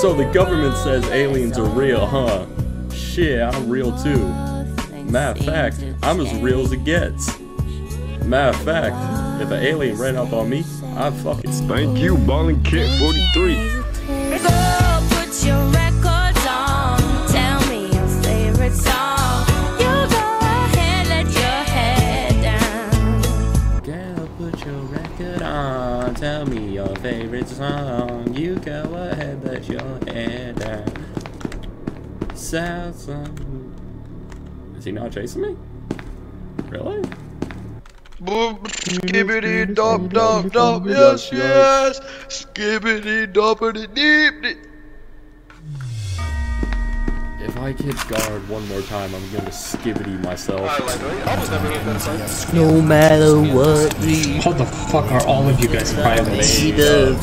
So the government says aliens are real, huh? Shit, I'm real too. Matter of fact, I'm as real as it gets. Matter of fact, if an alien ran up on me, I'd fucking Thank you, Ballin' Kid 43. Down. South song. Is he not chasing me? Really? Boom, skibbity dop dop dop, yes, yes, skibbity doppity deep deep. If I hit guard one more time, I'm gonna skibbity myself. No matter what we How the fuck are all of you guys private? need of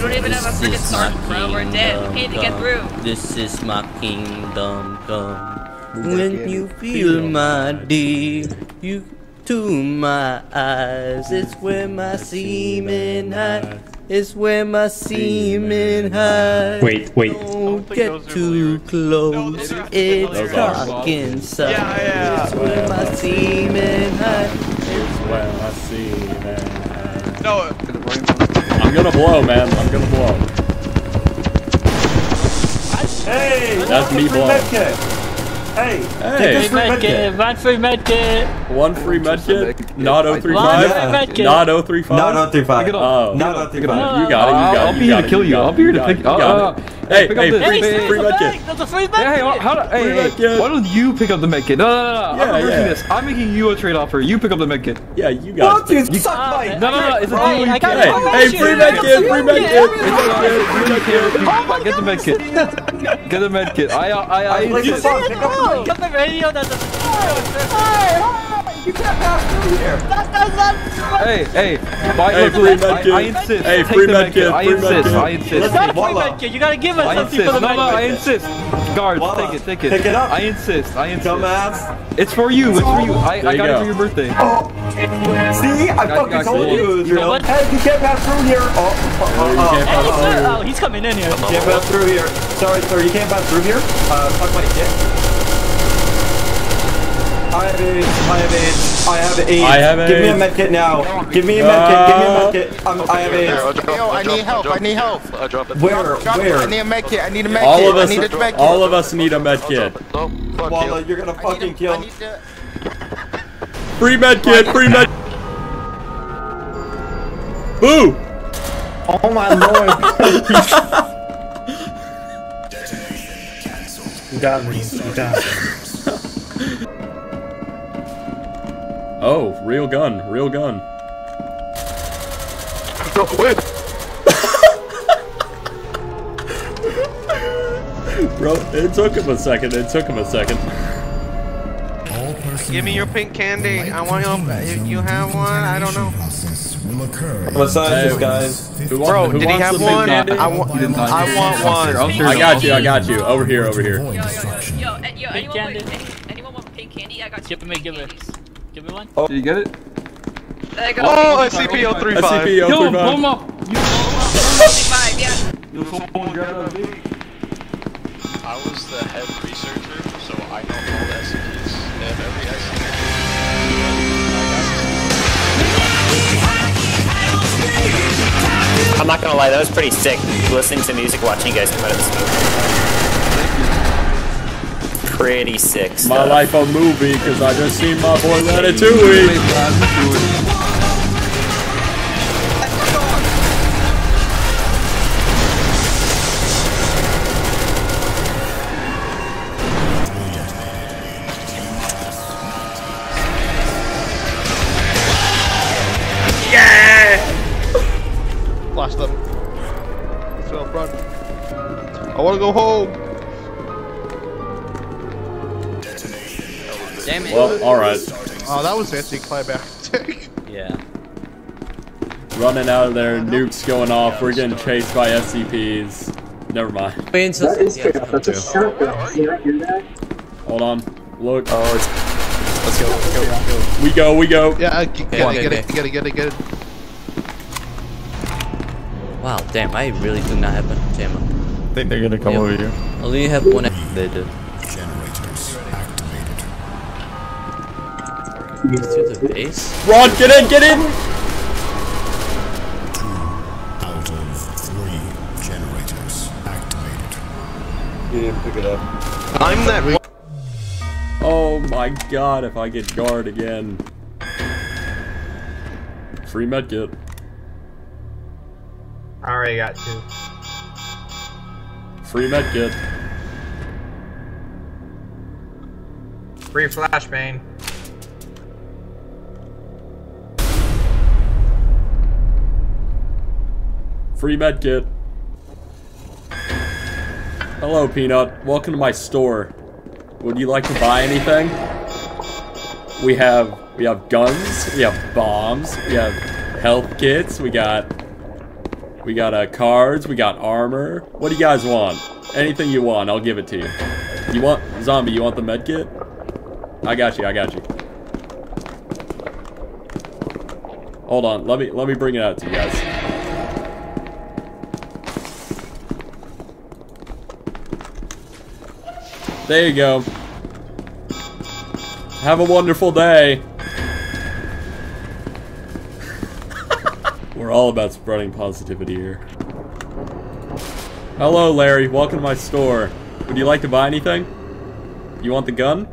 don't even have a freaking sergeant, bro. We're dead. We paid to get through. This is my kingdom come. When you feel my dear, you to my eyes. It's where my semen hides. It's where my semen hides. Wait, wait. Don't get too close. It's Those dark inside. Yeah, yeah. It's where my semen hides. It's when I see that. No, I'm gonna blow, man. I'm gonna blow. Hey! That's me blowing. Medkit. Hey! Hey, Free medkit. One free medkit. one free medkit. Not One 035. free medkit. Not 035. No, no, three five. Pick it. Oh. No, no, You got it. You I'll- I'll be here to kill you. I'll be here to pick- uh, you got uh, it. Hey, pick hey, this. free, Hey, free hey, medkit. That's a free Hey, hey, medkit. how do, hey, hey, why don't you pick up the medkit? No, no, no, no. I'm Yeah, reversing yeah. this. I'm making you a trade offer. You pick up the medkit. Yeah, you got What? it. You suck my. No, no, no. It's a Hey, deal. I You got can't- Hey, hey, free medkit, free medkit, free medkit, free medkit. Get the medkit. Oh Get the medkit. I, I, I, Like the insist. song, pick the- the radio. That's a. You can't pass through here. Hey, hey. Why, Hey, look, free look, I. I insist. Hey, free the medkit, I insist. I insist. Got a free Voila. medkit. You gotta give us I something for insist. the No, no, I insist. Guards, Voila. take it, take it. Pick it up. I insist. I insist. Dumbass. It's for you. It's for you. I, I you got go. it for your birthday. Oh. See? I fucking told you. you it was You know what? Hey, you can't pass through here. Oh, oh, oh, oh, can't oh, pass oh, through. oh. He's coming in here. Can't pass through here. Sorry, sir, you can't pass through here. Uh, fuck my dick. I have AIDS. I have AIDS. I have AIDS. I have Give me a AIDS. medkit now. Give me a medkit. Give me a medkit. I'm, I have AIDS. Yo, I need help. I need help. I drop it. Where? Where? I need a med kit. I need a med All kit. of I us, need a med all of us need a medkit. Fuck Walla, you. you're gonna fucking kill. I need to- Free medkit, free med. Boo! Oh my lord. You got me. You got me. Oh, real gun, real gun. No, wait. Bro, it took him a second. It took him a second. Give me your pink candy. I want your. You, you have one? I don't know. What size is guys? Who want- Bro, who did he have one? candy? I want. He did not. I want one. I'll share. I got you. I got you. Over here. Over here. Yo, yo, yo, yo, yo, anyone, candy. want, anyone want pink candy? I got two Give me, give it. Candies. Give me one. Oh. Did you get it? There you go. Oh, a CPO three five. SCP Yo, blow 035. him up. Five, yeah. I was the head researcher, so I know all the SCPs and every I'm not gonna lie, that was pretty sick. Listening to music, watching you guys come out of the smoke. Pretty sick My life a movie, cause I just seen my boy Ratatouille. Flash them. So run. I want to go home. Damn it. Well, alright. Oh, that was anticlimactic. Yeah. Running out of there, nukes going off, we're getting chased by SCPs. Never mind. That is straight up. That's a Hold on. Look. Oh, it's... Let's go, let's go, let's go. We go, we go. Yeah, uh, get, Okay, get okay, it, get okay. it, get it, get it, get it. Wow, damn, I really do not have much ammo. I think they're gonna come Yeah. over here. I only have one. They did. To the base. Ron, get in, get in! Two Out of three generators activated. You didn't pick it up. I'm that. Oh my god, if I get guard again. Free medkit. I already got two. Free medkit. Free flashbang. Free med kit. Hello, Peanut. Welcome to my store. Would you like to buy anything? We have we have guns, we have bombs, we have health kits, we got we got uh, cards, we got armor. What do you guys want? Anything you want, I'll give it to you. You want zombie? You want the med kit? I got you. I got you. Hold on. Let me let me bring it out to you guys. There you go. Have a wonderful day. We're all about spreading positivity here. Hello, Larry. Welcome to my store. Would you like to buy anything? You want the gun?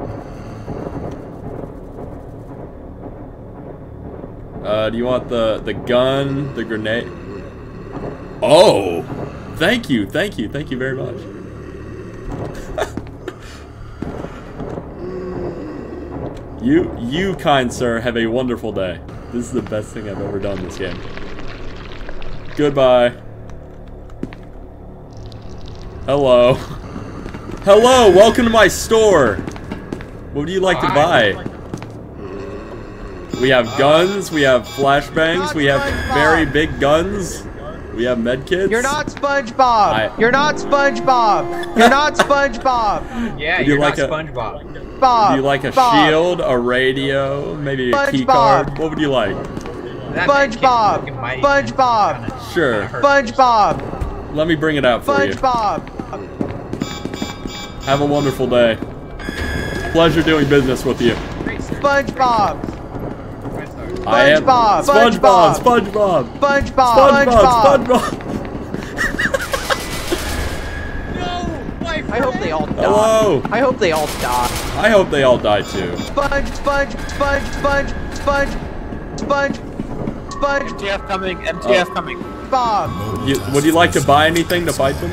Uh, do you want the the gun, the grenade? Oh, thank you, thank you, thank you very much. you, you, kind sir, have a wonderful day. This is the best thing I've ever done this game. Goodbye. Hello. Hello, welcome to my store. What would you like to buy? We have guns, we have flashbangs, we have very big guns, we have medkits. You're not SpongeBob. I- You're not SpongeBob. You're not SpongeBob. Yeah, you you're like not a- SpongeBob. Bob. Would you like a Bob. shield, a radio, maybe a key SpongeBob. card? What would you like? SpongeBob. SpongeBob. Sure. SpongeBob. Let me bring it out for you. SpongeBob. Have a wonderful day. Pleasure doing business with you. SpongeBob. SpongeBob! SpongeBob! SpongeBob! SpongeBob! SpongeBob! SpongeBob! no! My friend. I hope they all die. Hello! I hope they all die. I hope they all die too. Sponge! Sponge! Sponge! Sponge! Sponge! Sponge! Sponge! MTF coming! MTF oh. Uh, coming! Bob! You, would you like to buy anything to fight them?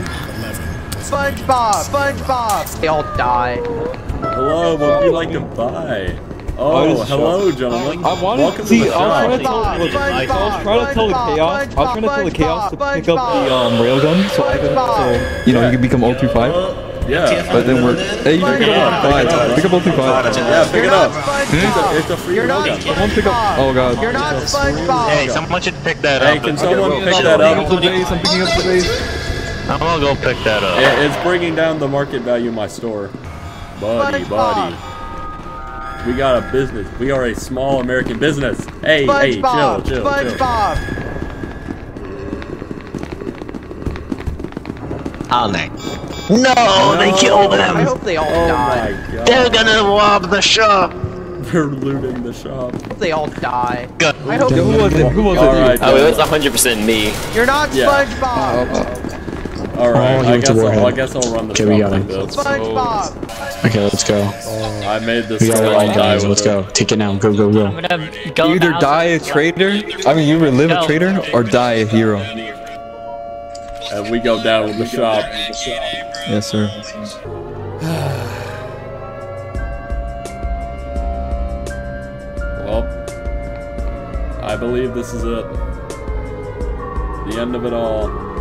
SpongeBob! SpongeBob! They all die. Hello, what would you like to buy? Oh, was hello, shocked. gentlemen. I wanted Welcome to see. to the I was trying to tell. Look, I was trying to tell the chaos. I was trying to tell the chaos to pick up the um railgun, so I could, so you know, you could become 035. Yeah. But then we're. Hey, you can pick up 035. Pick up 035. Yeah, pick it up. SpongeBob. It's a free You're not railgun. Someone pick up. Oh god. You're not SpongeBob. Hey, someone should pick that Hey, up. can someone pick that I'm up up? the base. I'm picking up the base. I'm gonna go pick that up. It- It's bringing down the market value of my store. Buddy, buddy. We got a business. We are a small American business. Hey, hey, chill, SpongeBob. chill, chill. SpongeBob. Oh, No, No, they killed them. I hope they all Oh die. They're gonna rob the shop. They're looting the shop. I hope they all die. Good. I hope Who was it? Who was it? right. Oh, it was 100% me. you're not Yeah. SpongeBob. Oh, oh, oh. All right. Oh, I'll give I it guess to I'll, I guess I'll run the Okay, we shop got like him. this. SpongeBob. Okay, let's go. I made this. We got so it all, die guys. with Let's it. go. Take it now. Go, go, go. I'm gonna go You either house die a traitor. I mean, you either live a traitor or die a hero. And we go down with the shop. Yes, sir. Well, I believe this is it. The end of it all.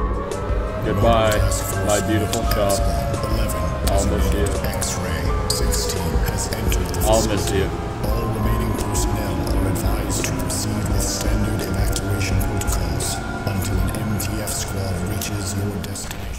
Goodbye, my beautiful shop. I'll miss you. X-ray 16 has entered the I'll miss you. All remaining personnel are advised to proceed with standard evacuation protocols until an MTF squad reaches your destination.